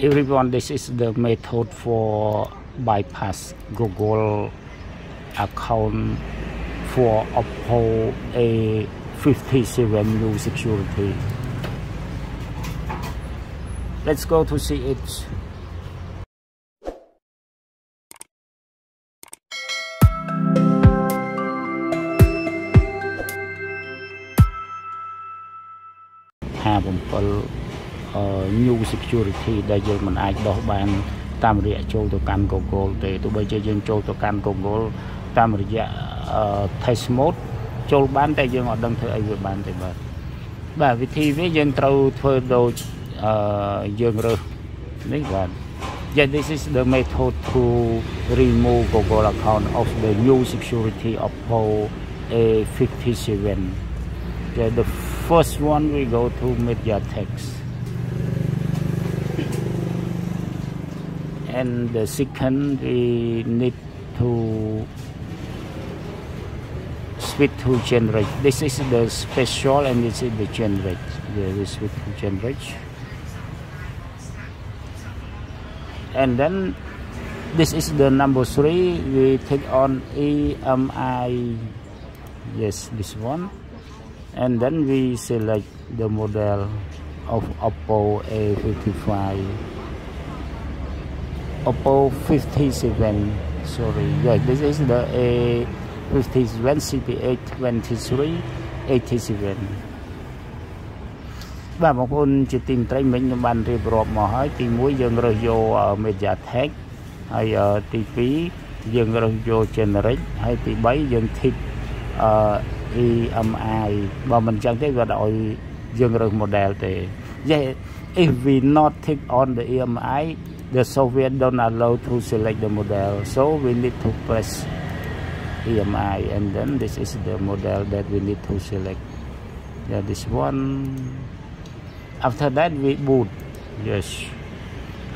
everyone this is the method for bypass google account for oppo a57 new security. Let's go to see it 57 new security ដែលយើងមិនអាចដោះបានតាមរយៈចូលទៅកាន់ Google ទេទោះបីជាយើងចូលទៅកាន់ Google តាមរយៈ test mode ចូលបានតែយើងអត់ដឹងធ្វើអីវាបានទេបាទបាទវិធីវាយើងត្រូវធ្វើដូចអឺយើងរើសនេះបាទ Yeah, this is the method to remove Google account of the new security Oppo A57. Yeah, the first one we go to MediaText. And the second we need to switch to generate. This is the special and this is the generate. The switch to generate. And then this is the number three. We take on EMI yes this one. And then we select the model of Oppo A55 Oppo 57 sorry yeah this is the A57 CPH 2387បាទបងប្អូនជាទីមត្រីមិញខ្ញុំបានរៀបរាប់មកហើយទី1យើងរើសយក MediaTek ហើយទី2យើងរើសយក generic ហើយទី3យើង tick EMI បើមិនចឹងទេវាឲ្យយើងរើស model ទេ Yeah if we not tick on the EMI the software don't allow to select the model. So we need to press EMI and then this is the model that we need to select. Yeah this one. After that we boot. Yes.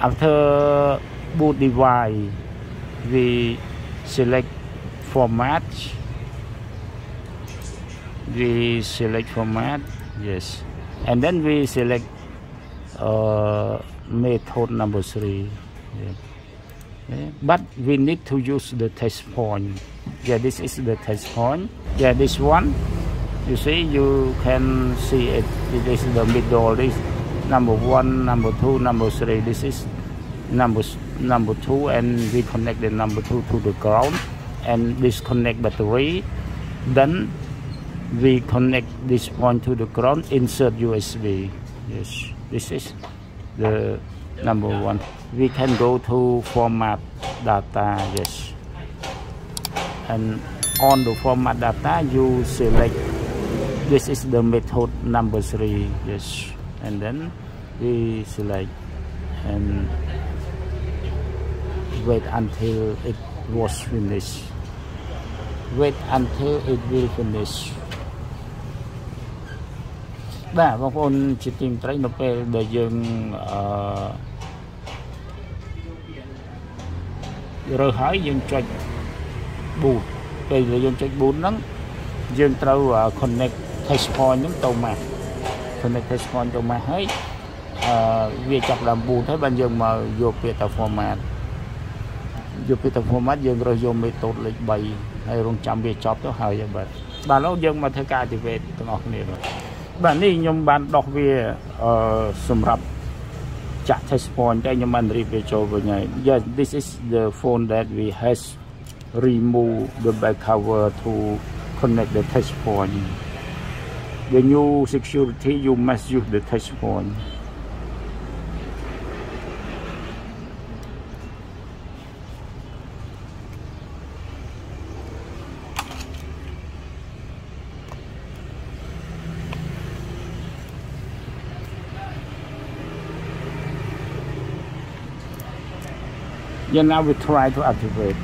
After boot device we select format we select format yes. And then we select uh, method number three. Yeah. Yeah. but we need to use the test point. Yeah this is the test point. Yeah this one you see you can see it. This is the middle this number one number two number three. This is number number two and we connect the number two to the ground and disconnect battery. Then we connect this point to the ground insert usb yes this is the number one. We can go to format data yes. And on the format data you select this is the method number three yes. And then we select and wait until it was finished. Wait until it will finish បាទបងប្អូនជាទីមត្រីនៅពេលដែលយើងអឺរើសហើយយើងចុច boot ពេលដែលយើងចុច boot ហ្នឹងយើងត្រូវ connect touch point ហ្នឹងទៅមក connect touch point ទៅមកហើយអឺវាចាប់ដើម boot ហើយបានយើងមកយកពាក្យទៅ format យកពាក្យទៅ format យើងរើសយក method លេខ3ហើយរងចាំវាចប់ទៅហើយបាទបាទឥឡូវយើងមកធ្វើការ activate ទាំងអស់គ្នាបាទ បាទនេះខ្ញុំបានដោះវាអឺសម្រាប់ចាក់ touch point តែខ្ញុំបានរៀបវាចូលវិញហើយ Yes this is the phone that we has remove the back cover to connect the touch point the new security you must use the touch point Yeah, now we try to activate.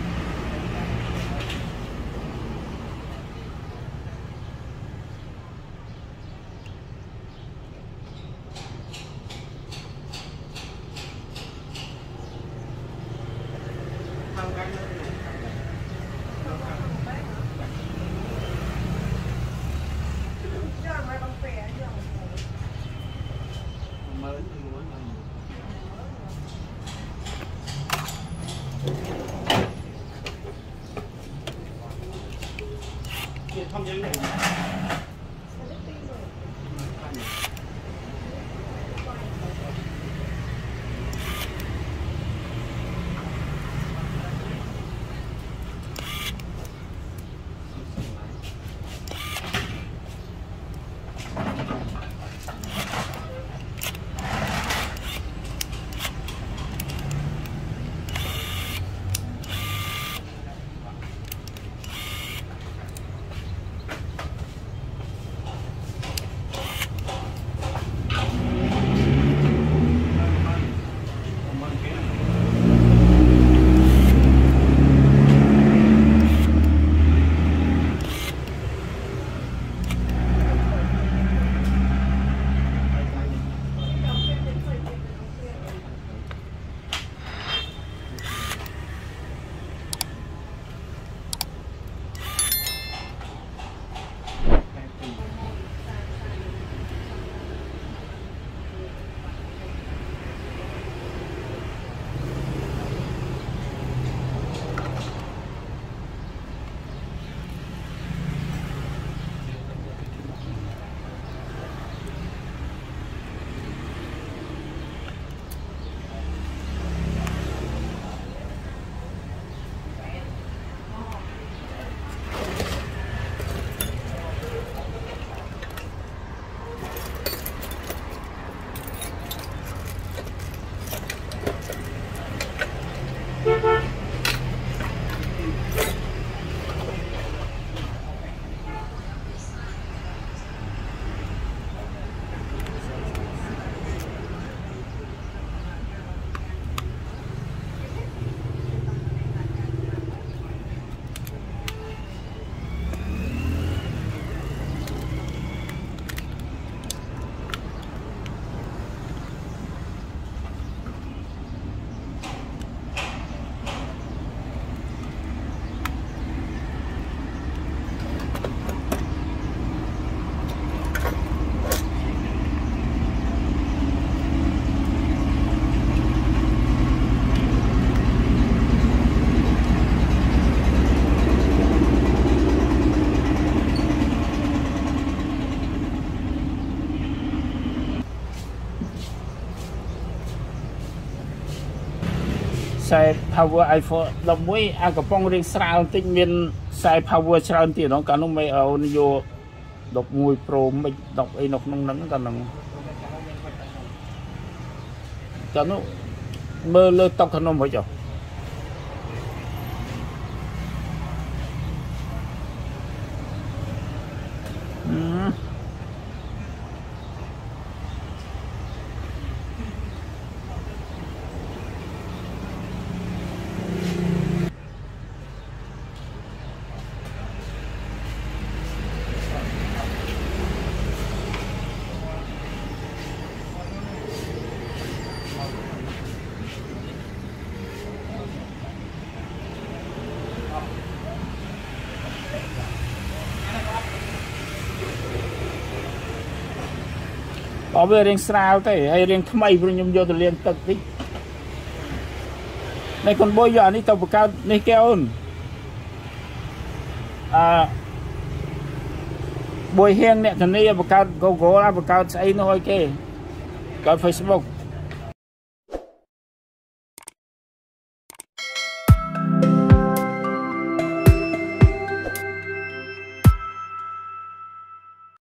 ខ្សែ power iPhone 11អាកំប៉ុងរៀងស្រាលបន្តិចមានខ្សែ power ច្រើនទៀតហ្នឹងកាលនោះមេអូនយក11 Pro មិន10អីនៅក្នុងហ្នឹងកាលហ្នឹងកាលនោះមើលលើតុកក្នុងមិនចុះ Ừ. ព្រោះវារៀងស្រាលទេហើយរៀងថ្មីព្រោះខ្ញុំយកទៅលាងទឹកតិចនេះកូនបុយយកអានេះទៅបកកើតនេះគេអូនអឺបុយហៀងអ្នកធានាបកកើត Google បកកើតស្អីនោះឲ្យគេកើត Facebook